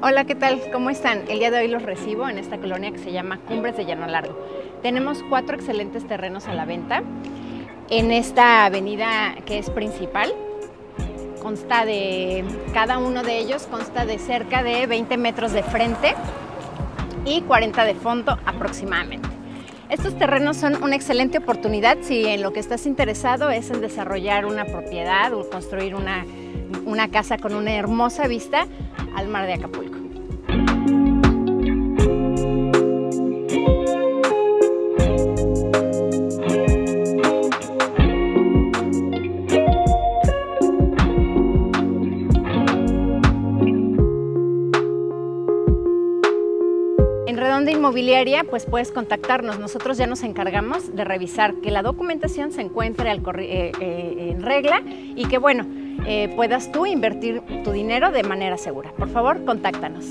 Hola, ¿qué tal? ¿Cómo están? El día de hoy los recibo en esta colonia que se llama Cumbres de Llano Largo. Tenemos cuatro excelentes terrenos a la venta en esta avenida que es principal. Consta de, cada uno de ellos consta de cerca de 20 metros de frente y 40 de fondo aproximadamente. Estos terrenos son una excelente oportunidad si en lo que estás interesado es en desarrollar una propiedad o construir una, una casa con una hermosa vista al mar de Acapulco. En Redonda Inmobiliaria, pues puedes contactarnos. Nosotros ya nos encargamos de revisar que la documentación se encuentre eh, eh, en regla y que, bueno, eh, puedas tú invertir tu dinero de manera segura. Por favor, contáctanos.